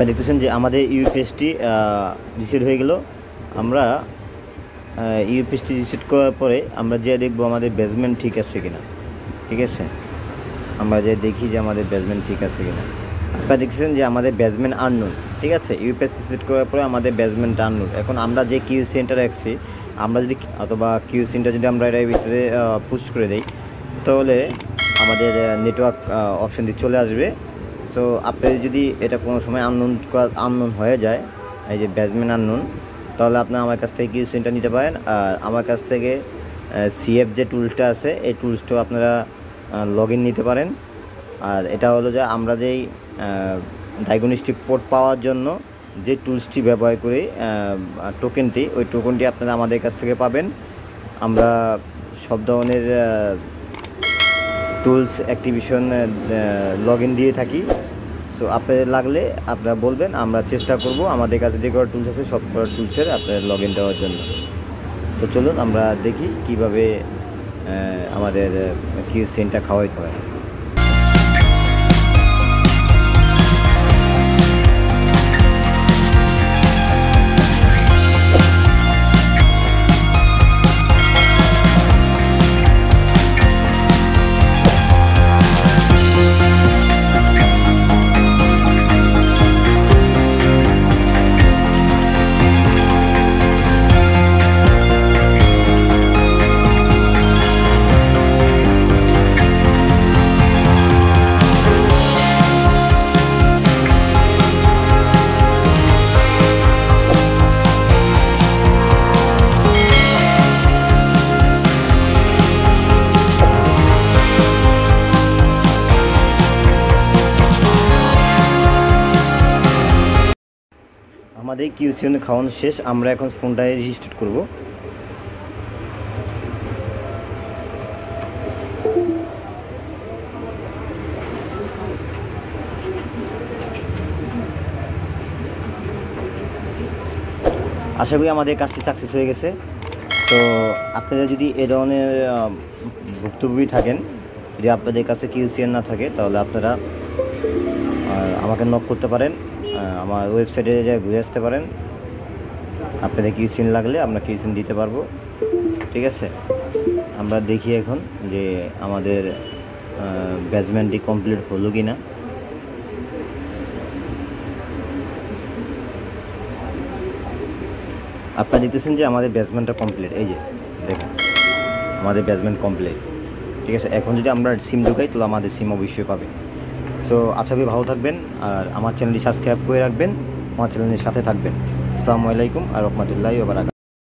আপনারা দেখতেছেন যে আমাদের ইউপিএসটি রিসেট হয়ে গেল। আমরা ইউপিএসটি রিসেট করার পরে আমরা যে দেখব আমাদের বেসমেন্ট ঠিক আছে কিনা। ঠিক আছে? আমরা যে দেখি যে আমাদের বেসমেন্ট ঠিক আছে কিনা। আপনারা দেখছেন যে আমাদের বেসমেন্ট আননোন ঠিক আছে? ইউপিএস রিসেট করার পরে আমাদের বেসমেন্ট আননোন এখন আমরা যে কিউ সেন্টার রাখছি আমরা যদি অথবা কিউ সেন্টার যদি আমরা এর ভিতরে পুশ করে দিই, তাহলে আমাদের নেটওয়ার্ক অপশানটি চলে আসবে। সো আপনি যদি এটা কোনো সময় আননোন আননোন হয়ে যায়, এই যে ব্যাজমেন্ট আননোন তাহলে আপনি আমার কাছ থেকে কিছু সেন্টার নিতে পারেন। আর আমার কাছ থেকে সিএফ যে টুলসটা আছে, এই টুলসটাও আপনারা লগ নিতে পারেন। আর এটা হলো যে আমরা যেই ডায়াগনস্টিক পোর্ট পাওয়ার জন্য যে টুলসটি ব্যবহার করি টোকেনটি ওই টোকেনটি আপনারা আমাদের কাছ থেকে পাবেন। আমরা সব ধরনের টুলস অ্যাক্টিভিশন লগ ইন দিয়ে থাকি। সো আপনাদের লাগলে আপনারা বলবেন, আমরা চেষ্টা করব। আমাদের কাছে যে কটা টুলস আছে, সব কটা টুলসের আপনাদের লগ ইন দেওয়ার জন্য। তো চলুন, আমরা দেখি কীভাবে আমাদের কিউ সেন্টটা খাওয়াইতে হয়। আমাদের কিউসিওন খাওয়ানো শেষ, আমরা এখন ফোনটায় রেজিস্টার করব। আশা করি আমাদের কাজটি সাকসেস হয়ে গেছে। তো আপনারা যদি এ ধরনের ভুক্তভোগী থাকেন, যদি আপনাদের কাছে কিউসিএন না থাকে, তাহলে আপনারা আমাকে নক করতে পারেন। আমার ওয়েবসাইটে যা ঘুরে আসতে পারেন। আপনাদের কিউসিন লাগলে আমরা কিউসিন দিতে পারব। ঠিক আছে? আমরা দেখি এখন যে আমাদের ব্যাচমেন্টটি কমপ্লিট হলো কি না আপনারা দেখতেছেন যে আমাদের ব্যাচমেন্টটা কমপ্লিট এই যে, দেখেন, আমাদের ব্যাচমেন্ট কমপ্লিট ঠিক আছে? এখন যদি আমরা সিম ঢুকাই, তাহলে আমাদের সিম অবশ্যই পাবে। সো আশা করি ভালো থাকবেন আর আমার চ্যানেলটি সাবস্ক্রাইব করে রাখবেন, আমার চ্যানেলের সাথে থাকবেন। আসসালামু আলাইকুম আর রহমতুল্লাহ বারাকাত